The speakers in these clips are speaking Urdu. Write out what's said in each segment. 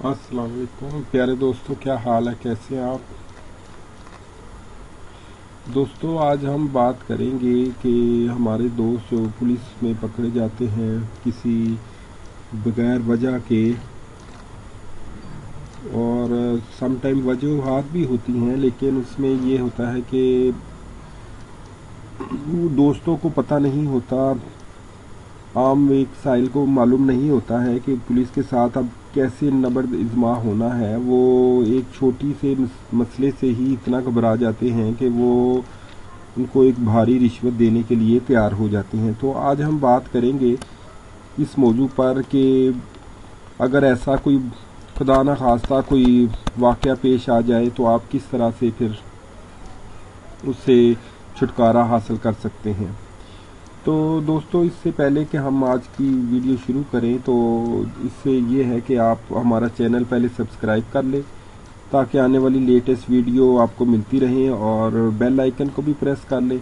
السلام علیکم، پیارے دوستو، کیا حال ہے؟ کیسے ہیں آپ؟ دوستو، آج ہم بات کریں گے کہ ہمارے دوست جو پولیس میں پکڑے جاتے ہیں کسی بغیر وجہ کے، اور سم ٹائم وجوہات بھی ہوتی ہیں، لیکن اس میں یہ ہوتا ہے کہ دوستوں کو پتہ نہیں ہوتا عام ایک سائل کو معلوم نہیں ہوتا ہے کہ پولیس کے ساتھ اب کیسے نبرد ازما ہونا ہے۔ وہ ایک چھوٹی سے مسئلے سے ہی اتنا گھبرا جاتے ہیں کہ وہ ان کو ایک بھاری رشوت دینے کے لیے تیار ہو جاتی ہیں۔ تو آج ہم بات کریں گے اس موضوع پر کہ اگر ایسا کوئی خدا نخواستہ کوئی واقعہ پیش آ جائے تو آپ کس طرح سے پھر اس سے چھٹکارا حاصل کر سکتے ہیں؟ تو دوستو، اس سے پہلے کہ ہم آج کی ویڈیو شروع کریں، تو اس سے یہ ہے کہ آپ ہمارا چینل پہلے سبسکرائب کر لیں تاکہ آنے والی لیٹسٹ ویڈیو آپ کو ملتی رہیں اور بیل آئکن کو بھی پریس کر لیں۔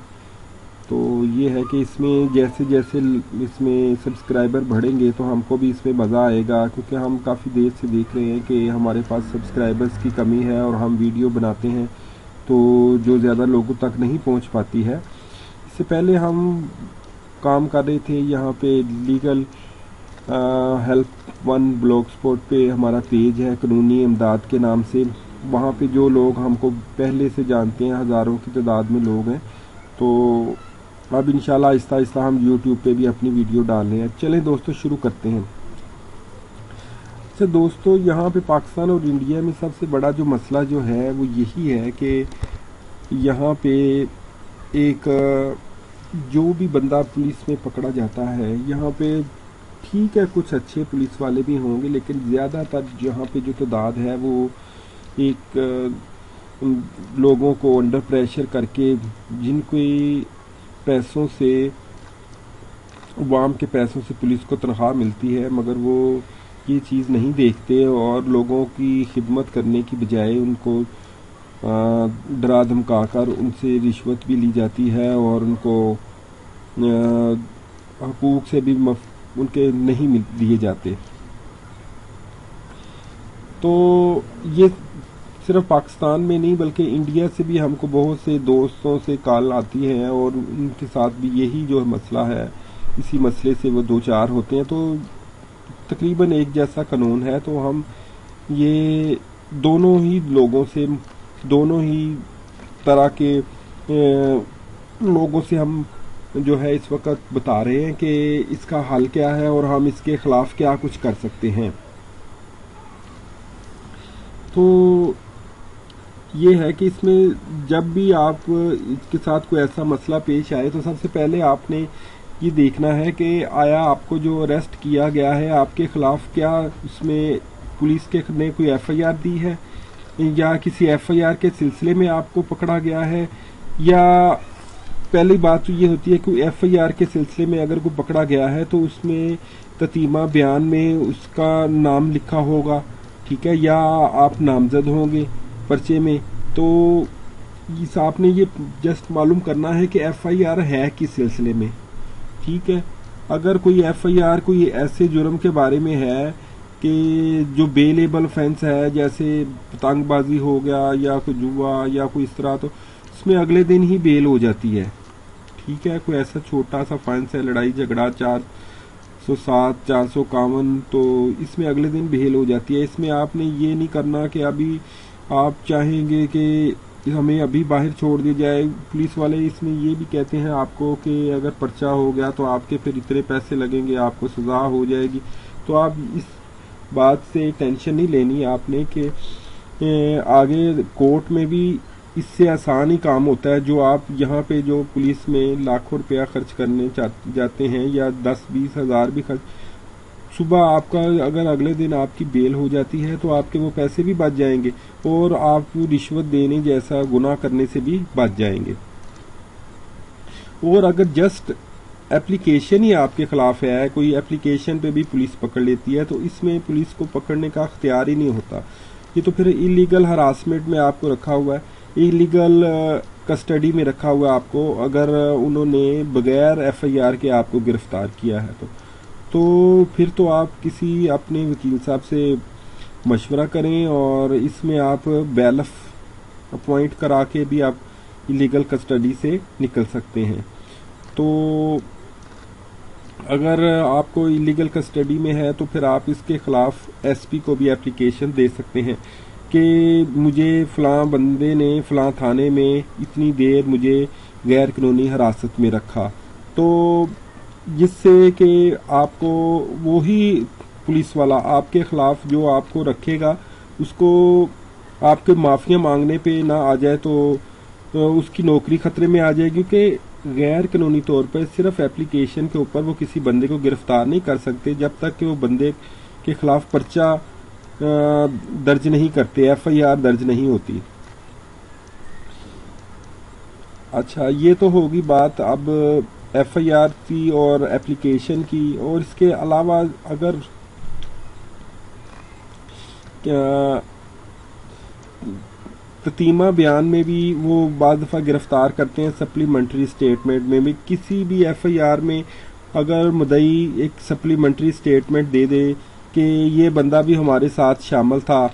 تو یہ ہے کہ اس میں جیسے جیسے اس میں سبسکرائبر بڑھیں گے، تو ہم کو بھی اس میں مزہ آئے گا، کیونکہ ہم کافی دیر سے دیکھ رہے ہیں کہ ہمارے پاس سبسکرائبرز کی کمی ہے اور ہم ویڈیو بناتے ہیں تو جو زیادہ لوگوں تک نہیں پہنچ پاتی ہے۔ اس سے پہلے ہم کام کر رہے تھے یہاں پہ legal help one blog support پہ ہمارا پیج ہے، قانونی امداد کے نام سے۔ وہاں پہ جو لوگ ہم کو پہلے سے جانتے ہیں، ہزاروں کی تعداد میں لوگ ہیں۔ تو اب انشاءاللہ آہستہ آہستہ ہم یوٹیوب پہ بھی اپنی ویڈیو ڈال رہے ہیں۔ چلیں دوستو، شروع کرتے ہیں۔ اچھا دوستو، یہاں پہ پاکستان اور انڈیا میں سب سے بڑا جو مسئلہ جو ہے، وہ یہی ہے کہ یہاں پہ ایک جو بھی بندہ پولیس میں پکڑا جاتا ہے، یہاں پہ ٹھیک ہے، کچھ اچھے پولیس والے بھی ہوں گے، لیکن زیادہ تر یہاں پہ جو تعداد ہے، وہ ایک لوگوں کو انڈر پریشر کر کے، جن کوئی پیسوں سے، عوام کے پیسوں سے پولیس کو تنخواہ ملتی ہے، مگر وہ یہ چیز نہیں دیکھتے اور لوگوں کی خدمت کرنے کی بجائے ان کو ڈرا دھمکا کر ان سے رشوت بھی لی جاتی ہے اور ان کو حقوق سے بھی مف... ان کے نہیں مل، دیے جاتے۔ تو یہ صرف پاکستان میں نہیں بلکہ انڈیا سے بھی ہم کو بہت سے دوستوں سے کال آتی ہے اور ان کے ساتھ بھی یہی جو مسئلہ ہے، اسی مسئلے سے وہ دو چار ہوتے ہیں۔ تو تقریباً ایک جیسا قانون ہے تو ہم یہ دونوں ہی لوگوں سے، دونوں ہی طرح کے لوگوں سے ہم جو ہے اس وقت بتا رہے ہیں کہ اس کا حل کیا ہے اور ہم اس کے خلاف کیا کچھ کر سکتے ہیں۔ تو یہ ہے کہ اس میں جب بھی آپ اس کے ساتھ کوئی ایسا مسئلہ پیش آئے تو سب سے پہلے آپ نے یہ دیکھنا ہے کہ آیا آپ کو جو اریسٹ کیا گیا ہے، آپ کے خلاف کیا اس میں پولیس کے نے کوئی ایف آئی آر دی ہے؟ یا کسی ایف آئی آر کے سلسلے میں آپ کو پکڑا گیا ہے؟ یا پہلی بات تو یہ ہوتی ہے کہ ایف آئی آر کے سلسلے میں اگر کوئی پکڑا گیا ہے تو اس میں تتیمہ بیان میں اس کا نام لکھا ہوگا، ٹھیک ہے؟ یا آپ نامزد ہوں گے پرچے میں۔ تو اس آپ نے یہ جسٹ معلوم کرنا ہے کہ ایف آئی آر ہے کس سلسلے میں، ٹھیک ہے؟ اگر کوئی ایف آئی آر کوئی ایسے جرم کے بارے میں ہے کہ جو بے لیبل فینس ہے، جیسے پتنگ بازی ہو گیا یا کوئی جوا یا کوئی اس طرح، تو اس میں اگلے دن ہی بیل ہو جاتی ہے۔ ٹھیک ہے، کوئی ایسا چھوٹا سا فائنس ہے لڑائی، جھگڑا، چار سو سات، چار سو اکاون، تو اس میں اگلے دن بھیل ہو جاتی ہے۔ اس میں آپ نے یہ نہیں کرنا کہ ابھی آپ چاہیں گے کہ ہمیں ابھی باہر چھوڑ دیا جائے۔ پولیس والے اس میں یہ بھی کہتے ہیں آپ کو کہ اگر پرچہ ہو گیا تو آپ کے پھر اتنے پیسے لگیں گے، آپ کو سزا ہو جائے گی۔ تو آپ اس بات سے ٹینشن نہیں لینی، آپ نے کہ آگے کورٹ میں بھی اس سے آسان ہی کام ہوتا ہے جو آپ یہاں پہ جو پولیس میں لاکھوں روپیہ خرچ کرنے جاتے ہیں یا دس بیس ہزار بھی خرچ صبح آپ کا اگر اگلے دن آپ کی بیل ہو جاتی ہے تو آپ کے وہ پیسے بھی بچ جائیں گے اور آپ رشوت دینے جیسا گناہ کرنے سے بھی بچ جائیں گے۔ اور اگر جسٹ اپلیکیشن ہی آپ کے خلاف ہے، کوئی اپلیکیشن پہ بھی پولیس پکڑ لیتی ہے تو اس میں پولیس کو پکڑنے کا اختیار ہی نہیں ہوتا۔ یہ تو پھر الیگل ہراسمنٹ میں آپ کو رکھا ہوا ہے۔ ایلیگل کسٹڈی uh, میں رکھا ہوا آپ کو، اگر انہوں نے بغیر ایف آئی آر کے آپ کو گرفتار کیا ہے تو۔ تو پھر تو آپ کسی اپنے وکیل صاحب سے مشورہ کریں اور اس میں آپ بیلف اپوائنٹ کرا کے بھی آپ لیگل کسٹڈی سے نکل سکتے ہیں۔ تو اگر آپ کو لیگل کسٹڈی میں ہے تو پھر آپ اس کے خلاف ایس پی کو بھی اپلیکیشن دے سکتے ہیں۔ کہ مجھے فلاں بندے نے، فلاں تھانے میں اتنی دیر مجھے غیر قانونی حراست میں رکھا۔ تو جس سے کہ آپ کو وہی پولیس والا آپ کے خلاف جو آپ کو رکھے گا، اس کو آپ کے معافیاں مانگنے پہ نہ آ جائے تو اس کی نوکری خطرے میں آ جائے۔ کیونکہ غیر قانونی طور پر صرف اپلیکیشن کے اوپر وہ کسی بندے کو گرفتار نہیں کر سکتے، جب تک کہ وہ بندے کے خلاف پرچہ درج نہیں کرتے، ایف آئی آر درج نہیں ہوتی۔ اچھا یہ تو ہوگی بات اب ایف آئی آر کی اور اپلیکیشن کی، اور اس کے علاوہ اگر تتیمہ بیان میں بھی وہ بعض دفعہ گرفتار کرتے ہیں سپلیمنٹری اسٹیٹمنٹ میں بھی، کسی بھی ایف آئی آر میں اگر مدئی ایک سپلیمنٹری اسٹیٹمنٹ دے دے کہ یہ بندہ بھی ہمارے ساتھ شامل تھا۔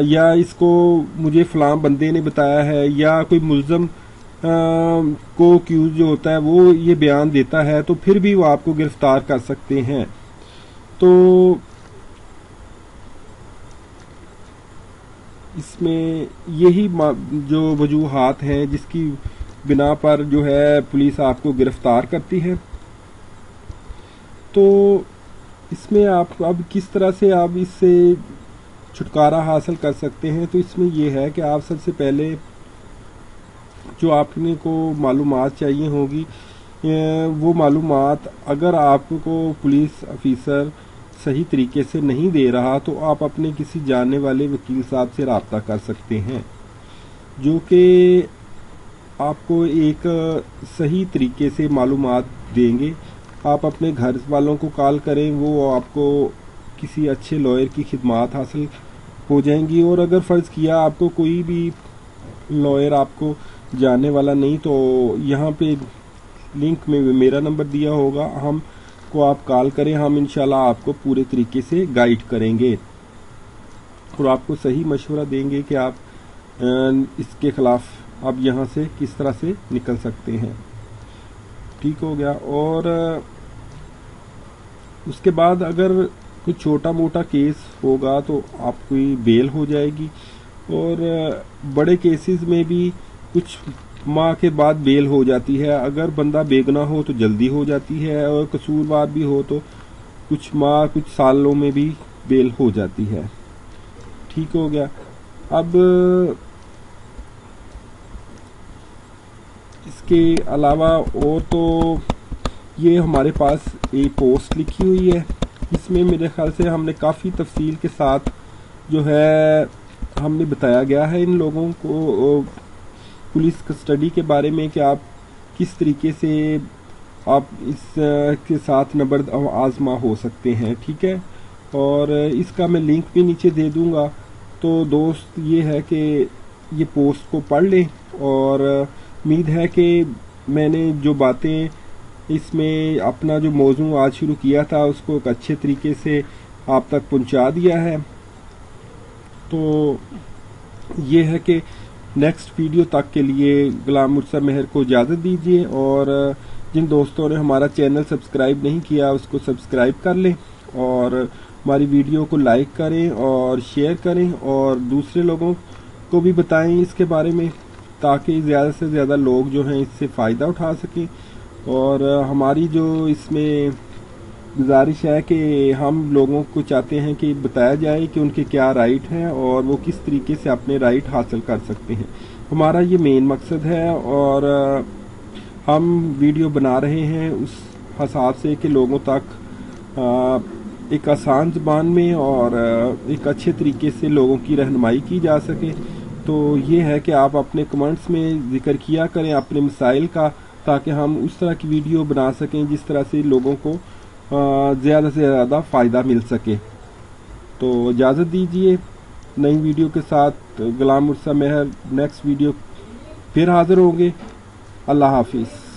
یا اس کو مجھے فلاں بندے نے بتایا ہے، یا کوئی ملزم کو کیوز جو ہوتا ہے، وہ یہ بیان دیتا ہے، تو پھر بھی وہ آپ کو گرفتار کر سکتے ہیں۔ تو اس میں یہی جو وجوہات ہیں، جس کی بنا پر جو ہے پولیس آپ کو گرفتار کرتی ہے۔ تو اس میں آپ اب کس طرح سے آپ اس سے چھٹکارا حاصل کر سکتے ہیں؟ تو اس میں یہ ہے کہ آپ سب سے پہلے جو آپ نے کو معلومات چاہیے ہوگی وہ معلومات اگر آپ کو پولیس افیسر صحیح طریقے سے نہیں دے رہا تو آپ اپنے کسی جاننے والے وکیل صاحب سے رابطہ کر سکتے ہیں۔ جو کہ آپ کو ایک صحیح طریقے سے معلومات دیں گے۔ آپ اپنے گھر والوں کو کال کریں، وہ آپ کو کسی اچھے لائر کی خدمات حاصل ہو جائیں گی۔ اور اگر فرض کیا آپ کو کوئی بھی لائر آپ کو جاننے والا نہیں، تو یہاں پہ لنک میں میرا نمبر دیا ہوگا۔ ہم کو آپ کال کریں، ہم انشاءاللہ آپ کو پورے طریقے سے گائیڈ کریں گے۔ اور آپ کو صحیح مشورہ دیں گے کہ آپ اس کے خلاف آپ یہاں سے کس طرح سے نکل سکتے ہیں۔ ٹھیک ہو گیا۔ اور اس کے بعد اگر کوئی چھوٹا موٹا کیس ہوگا تو آپ کی بیل ہو جائے گی اور بڑے کیسز میں بھی کچھ ماہ کے بعد بیل ہو جاتی ہے۔ اگر بندہ بیگنا ہو تو جلدی ہو جاتی ہے اور قصوروار بھی ہو تو کچھ ماہ، کچھ سالوں میں بھی بیل ہو جاتی ہے۔ ٹھیک ہو گیا۔ اب اس کے علاوہ اور تو یہ ہمارے پاس ایک پوسٹ لکھی ہوئی ہے۔ اس میں میرے خیال سے ہم نے کافی تفصیل کے ساتھ جو ہے ہم نے بتایا گیا ہے ان لوگوں کو، پولیس کسٹڈی کے بارے میں کہ آپ کس طریقے سے آپ اس کے ساتھ نبرد آزما ہو سکتے ہیں، ٹھیک ہے؟ اور اس کا میں لنک بھی نیچے دے دوں گا۔ تو دوست، یہ ہے کہ یہ پوسٹ کو پڑھ لیں اور امید ہے کہ میں نے جو باتیں اس میں اپنا جو موضوع آج شروع کیا تھا، اس کو ایک اچھے طریقے سے آپ تک پہنچا دیا ہے۔ تو یہ ہے کہ نیکسٹ ویڈیو تک کے لیے غلام مرسہ مہر کو اجازت دیجیے اور جن دوستوں نے ہمارا چینل سبسکرائب نہیں کیا، اس کو سبسکرائب کر لیں اور ہماری ویڈیو کو لائک کریں اور شیئر کریں اور دوسرے لوگوں کو بھی بتائیں اس کے بارے میں، تاکہ زیادہ سے زیادہ لوگ جو ہیں اس سے فائدہ اٹھا سکیں۔ اور ہماری جو اس میں گزارش ہے کہ ہم لوگوں کو چاہتے ہیں کہ بتایا جائے کہ ان کے کیا رائٹ ہیں اور وہ کس طریقے سے اپنے رائٹ حاصل کر سکتے ہیں۔ ہمارا یہ مین مقصد ہے اور ہم ویڈیو بنا رہے ہیں اس حساب سے کہ لوگوں تک ایک آسان زبان میں اور ایک اچھے طریقے سے لوگوں کی رہنمائی کی جا سکے۔ تو یہ ہے کہ آپ اپنے کمنٹس میں ذکر کیا کریں، اپنے مسائل کا تاکہ ہم اس طرح کی ویڈیو بنا سکیں جس طرح سے لوگوں کو زیادہ سے زیادہ فائدہ مل سکے۔ تو اجازت دیجیے نئی ویڈیو کے ساتھ غلام عرصہ مہر نیکسٹ ویڈیو پھر حاضر ہوں گے۔ اللہ حافظ۔